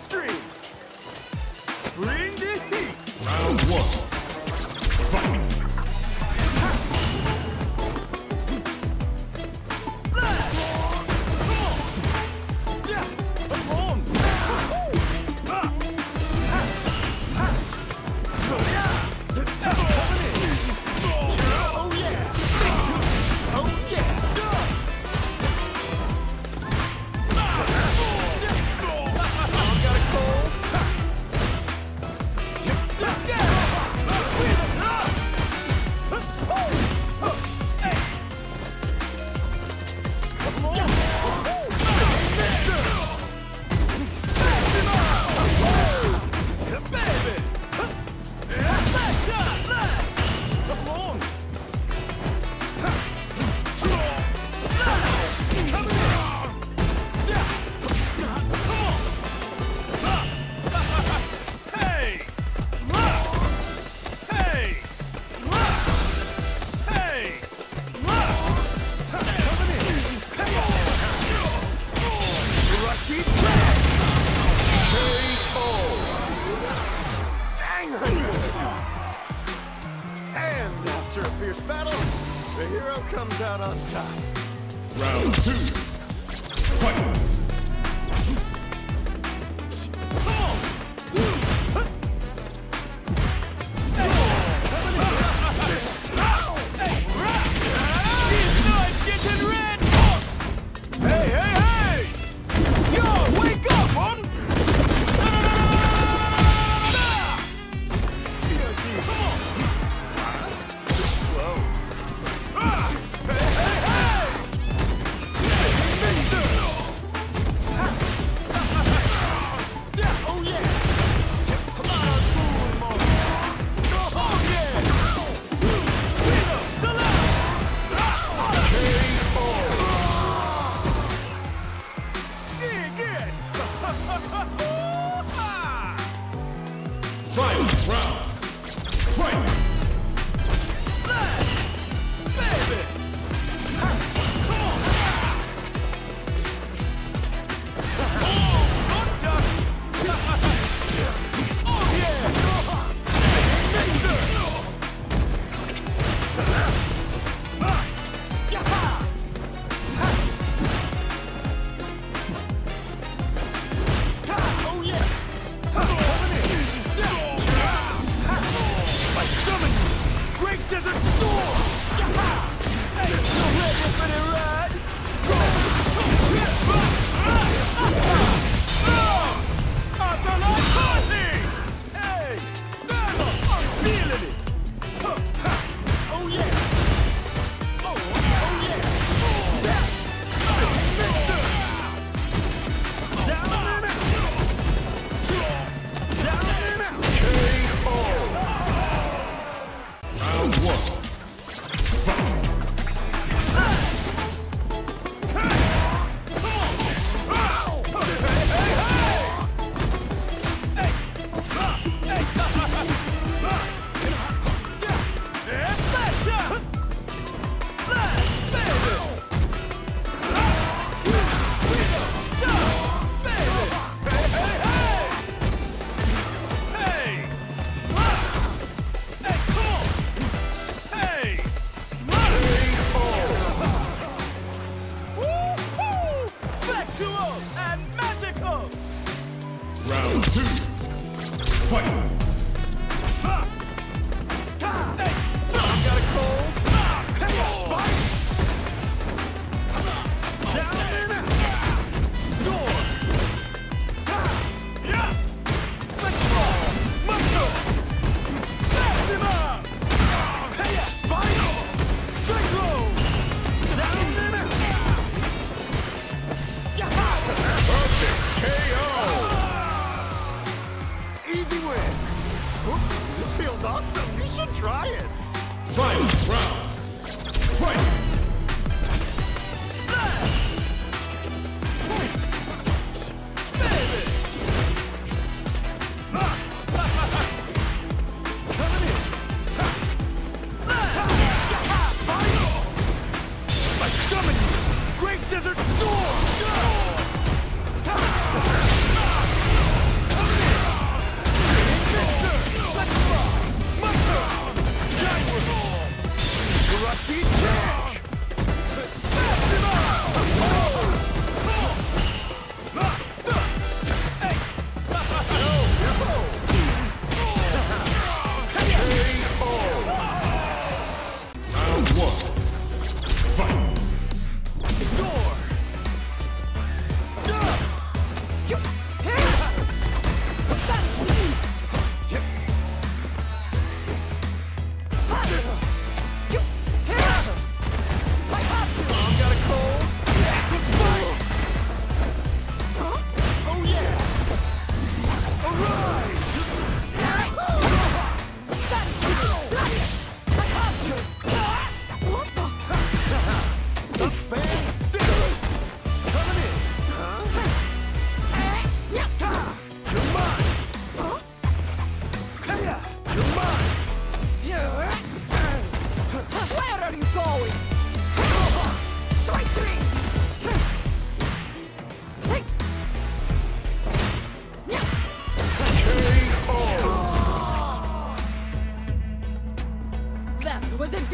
stream. Bring the heat. Round one. fierce battle, the hero comes out on top. Round two. Fight!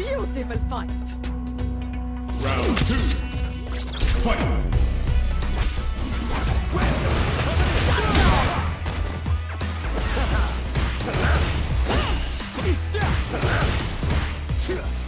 Beautiful fight. Round two. Fight. Yeah.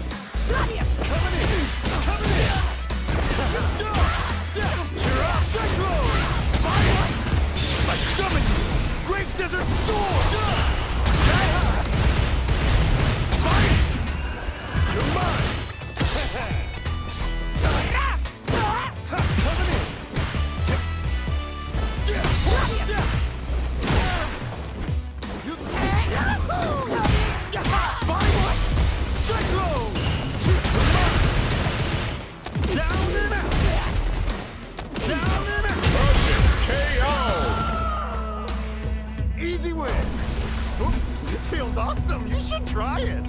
try it.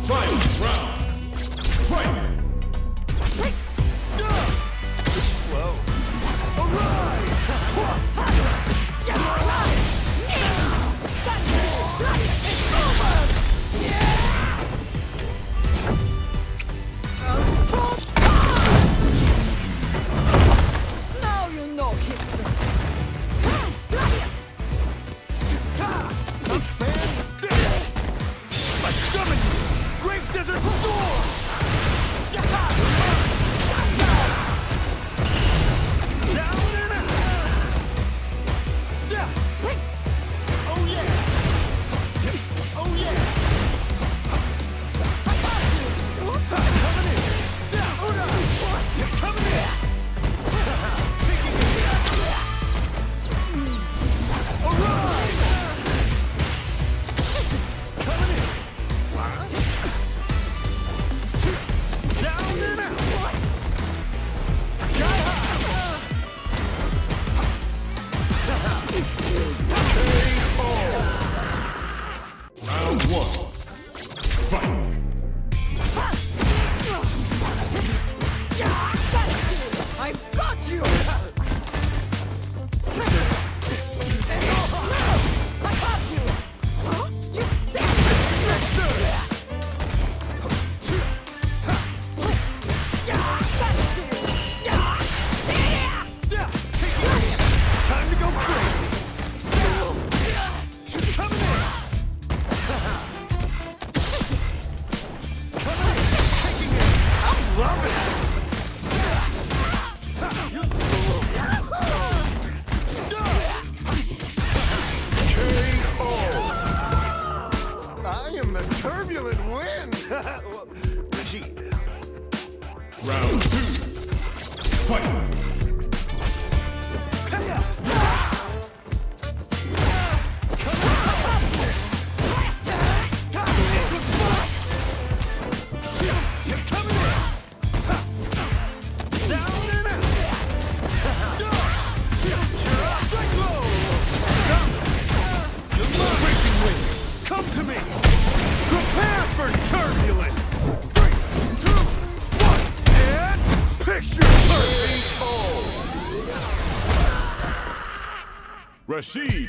Final round. one. Turbulent wind! well, Round two. Fight! Rashid